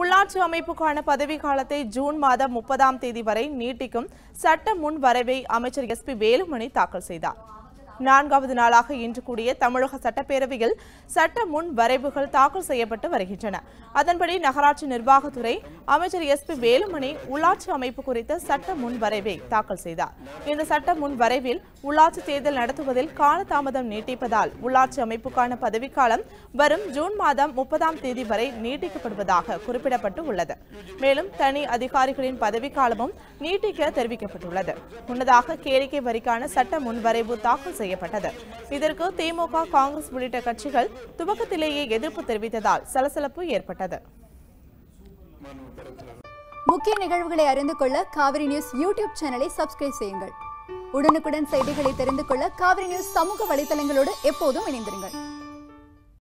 உள்ளாட்சி அமைப்புக்கான பதவிக்காலத்தை ஜூன் மாதம் முப்பதாம் தேதி வரை நீட்டிக்கும் சட்ட முன் வரைவை அமைச்சர் எஸ் பி வேலுமணி தாக்கல் செய்தார். நான்காவது நாளாக இன்று கூடிய தமிழக சட்டப்பேரவையில் சட்ட முன் வரைவுகள் தாக்கல் செய்யப்பட்டு வருகின்றன. அதன்படி நகராட்சி நிர்வாகத்துறை அமைச்சர் எஸ் பி வேலுமணி உள்ளாட்சி அமைப்பு குறித்த சட்ட முன் வரைவை தாக்கல் செய்தார். இந்த சட்ட முன் வரைவில் உள்ளாட்சி தேர்தல் நடத்துவதில் காலதாமதம் நீட்டிப்பதால் உள்ளாட்சி அமைப்புக்கான பதவிக்காலம் வரும் ஜூன் மாதம் முப்பதாம் தேதி வரை நீட்டிக்கப்படுவதாக குறிப்பிடப்பட்டு உள்ளது. மேலும் தனி அதிகாரிகளின் பதவிக்காலமும் நீட்டிக்க தெரிவிக்கப்பட்டுள்ளது. முன்னதாக கேளிக்கை வரிக்கான சட்ட முன்வரைவு தாக்கல் செய்யப்பட்டது. இதற்கு திமுக காங்கிரஸ் உள்ளிட்ட கட்சிகள் துவக்கத்திலேயே எதிர்ப்பு தெரிவித்ததால் சலசலப்பு ஏற்பட்டது. முக்கிய நிகழ்வுகளை அறிந்து கொள்ள காவிரி நியூஸ் யூடியூப் சேனலை சப்ஸ்கிரைப் செய்யுங்கள். உடனுக்குடன் செய்திகளை தெரிந்து கொள்ள காவிரி நியூஸ் சமூக வலைதளங்களோடு எப்போதும் இணைந்திருங்கள்.